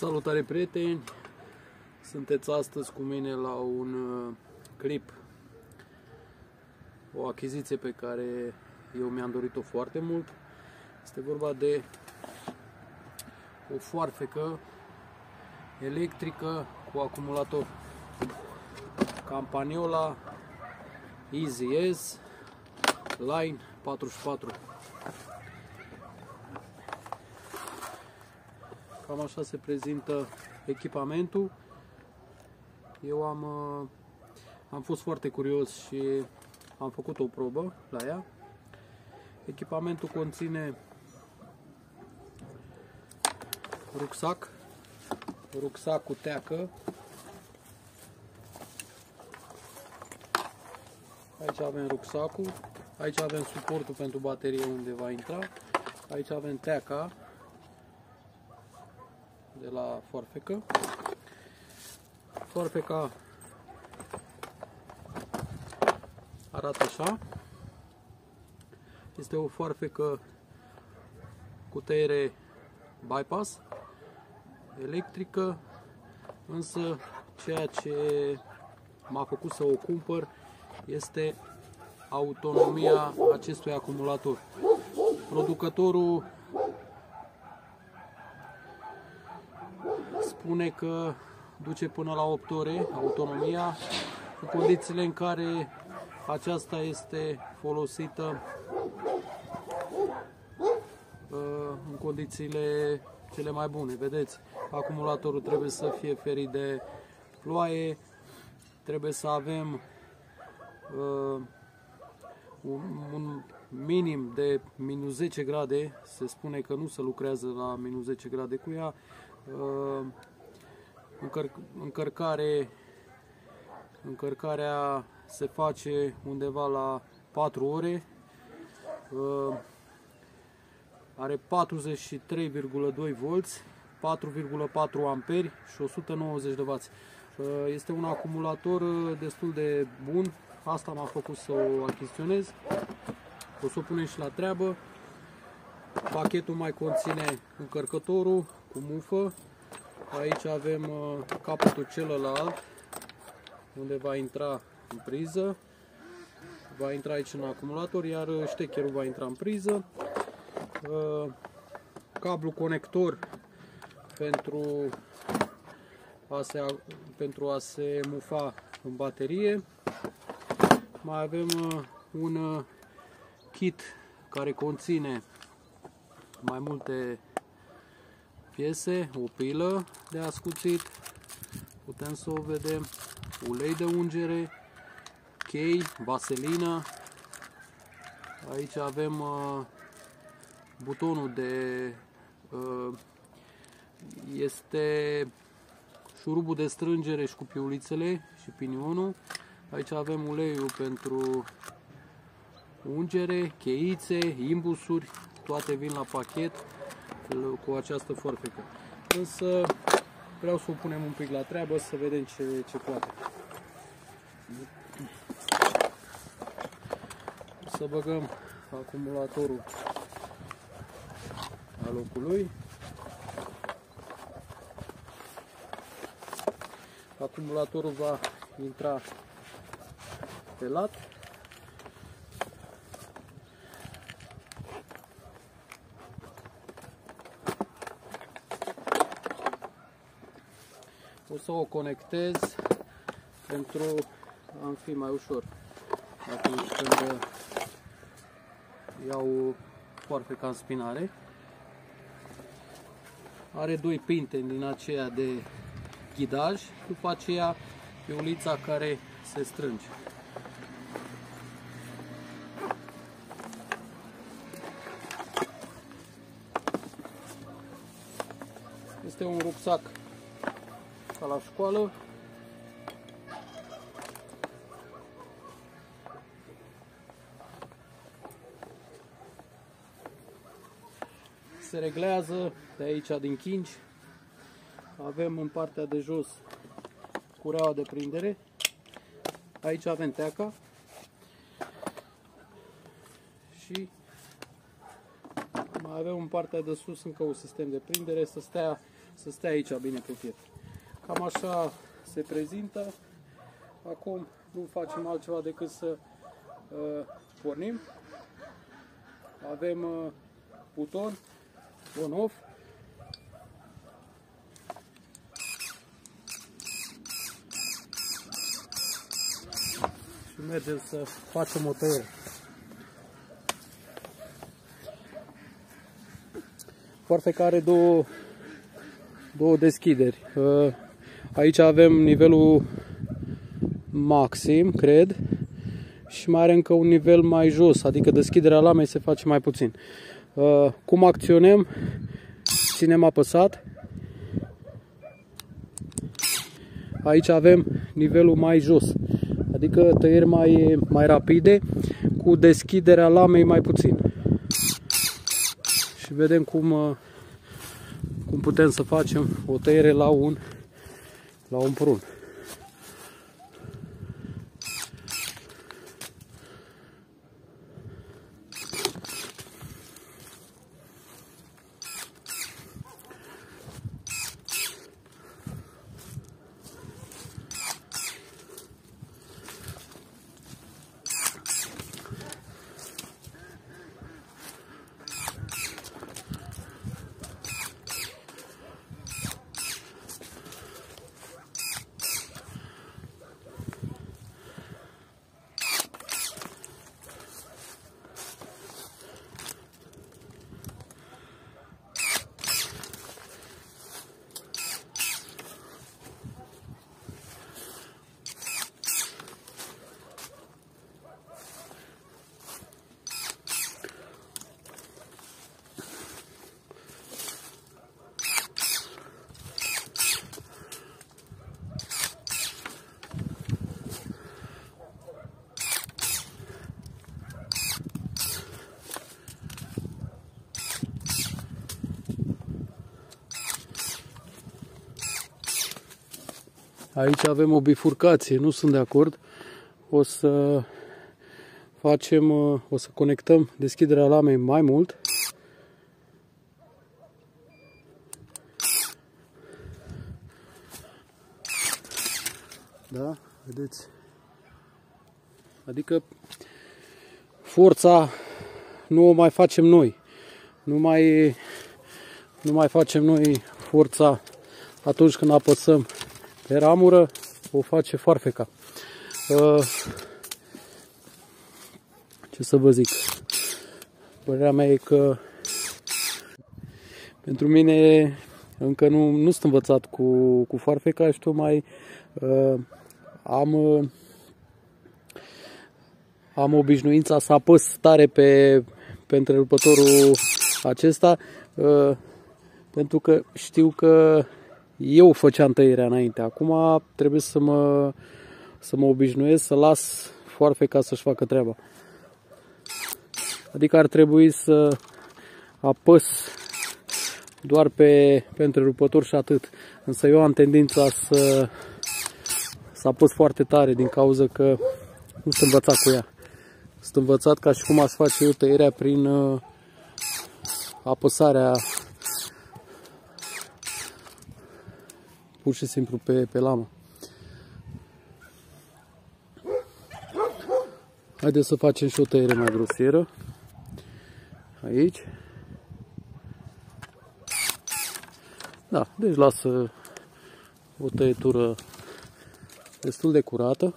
Salutare prieteni! Sunteți astăzi cu mine la un uh, clip, o achiziție pe care eu mi-am dorit-o foarte mult. Este vorba de o foarfecă electrică cu acumulator Campaniola Easy S Line 44 Cam așa se prezintă echipamentul. Eu am, uh, am fost foarte curios și am făcut o probă la ea. Echipamentul conține rucsac, rucsac cu teacă. Aici avem rucsacul, aici avem suportul pentru baterie unde va intra, aici avem teaca de la foarfecă. Foarfeca arată așa. Este o foarfecă cu tăiere bypass electrică, însă ceea ce m-a făcut să o cumpăr este autonomia acestui acumulator. Producătorul spune că duce până la 8 ore autonomia, în condițiile în care aceasta este folosită uh, în condițiile cele mai bune. Vedeți, acumulatorul trebuie să fie ferit de ploaie, trebuie să avem uh, un, un minim de minus 10 grade, se spune că nu se lucrează la minus 10 grade cu ea, uh, încăr încărcare, încărcarea se face undeva la 4 ore, uh, are 43,2 volți, 4,4 amperi și 190 de W. Uh, este un acumulator uh, destul de bun, asta m-a făcut să o achiziționez. O să o punem și la treabă. Pachetul mai conține încărcătorul cu mufă, Aici avem uh, capătul celălalt, unde va intra în priză. Va intra aici în acumulator, iar ștecherul va intra în priză. Uh, cablu conector pentru a se, pentru a se mufa în baterie. Mai avem uh, un kit care conține mai multe piese, o pilă de ascuțit, putem să o vedem, ulei de ungere, chei, vaselină, aici avem uh, butonul de uh, este șurubul de strângere și cu piulițele și pinionul. Aici avem uleiul pentru ungere, cheițe, imbusuri, toate vin la pachet cu această forfecă. Însă vreau să o punem un pic la treabă să vedem ce, ce poate. Să băgăm acumulatorul la locul lui. Acumulatorul va intra pe lat să o conectez pentru a fi mai ușor atunci când iau foarte ca în spinare. Are doi pinte din aceea de ghidaj, după aceea piulița care se strânge. Este un rucsac ca la școală. Se reglează de aici din chingi. Avem în partea de jos cureaua de prindere. Aici avem teaca. Și mai avem în partea de sus încă un sistem de prindere să stea să stea aici bine pe piept. Cam așa se prezintă. Acum nu facem altceva decât să uh, pornim. Avem uh, buton on-off. Și mergem să facem o tăiere. Foarte care două, două deschideri. Uh, aici avem nivelul maxim, cred, și mai are încă un nivel mai jos, adică deschiderea lamei se face mai puțin. Uh, cum acționăm? Ținem apăsat. Aici avem nivelul mai jos, adică tăieri mai, mai rapide, cu deschiderea lamei mai puțin. Și vedem cum, uh, cum putem să facem o tăiere la un, la un prun. Aici avem o bifurcație, nu sunt de acord. O să facem, o să conectăm deschiderea lamei mai mult. Da, vedeți? Adică forța nu o mai facem noi. Nu mai, nu mai facem noi forța atunci când apăsăm pe ramură o face farfeca. Uh, ce să vă zic? Părerea mea e că pentru mine încă nu, nu sunt învățat cu, cu farfeca și tocmai uh, am uh, am obișnuința să apăs tare pe, pe întrerupătorul acesta uh, pentru că știu că eu făceam tăierea înainte. Acum trebuie să mă, să mă obișnuiesc să las foarfe ca să-și facă treaba. Adică ar trebui să apăs doar pe, pe întrerupător și atât. Însă eu am tendința să, să apăs foarte tare din cauza că nu sunt învățat cu ea. Sunt învățat ca și cum aș face eu tăierea prin uh, apăsarea pur și simplu pe, pe lamă. Haideți să facem și o tăiere mai grosieră. Aici. Da, deci lasă o tăietură destul de curată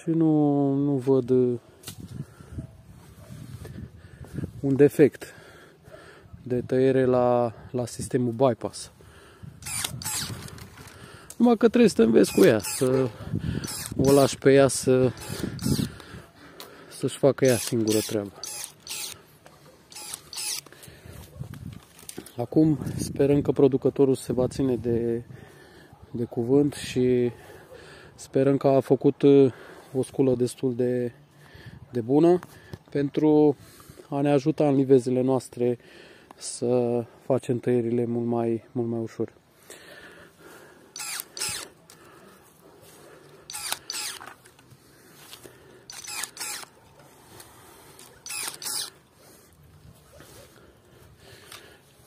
și nu, nu văd un defect de tăiere la, la sistemul bypass. Numai că trebuie să te înveți cu ea, să o lași pe ea să să-și facă ea singură treaba. Acum sperăm că producătorul se va ține de, de cuvânt și sperăm că a făcut uh, o sculă destul de, de bună pentru a ne ajuta în livezile noastre să facem tăierile mult mai, mult mai ușor.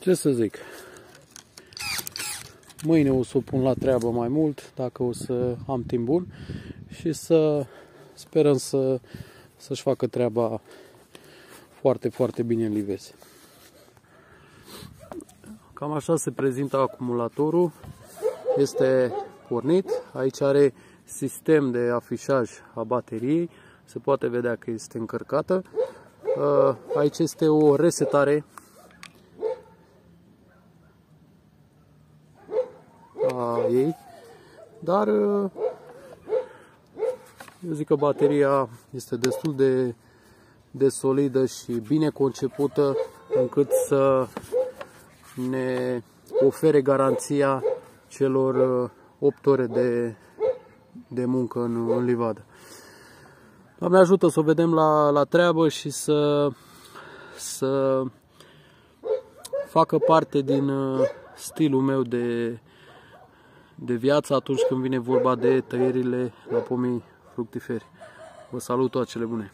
Ce să zic? Mâine o să o pun la treabă mai mult, dacă o să am timp bun și să sperăm să, să-și facă treaba foarte, foarte bine în livezi. Cam așa se prezintă acumulatorul. Este pornit. Aici are sistem de afișaj a bateriei. Se poate vedea că este încărcată. Uh, aici este o resetare a ei. Dar uh, eu zic că bateria este destul de, de solidă și bine concepută încât să ne ofere garanția celor 8 uh, ore de, de muncă în, în livadă. Doamne ajută să o vedem la, la treabă și să, să facă parte din uh, stilul meu de, de viață atunci când vine vorba de tăierile la pomii fructiferi. Vă salut toate cele bune!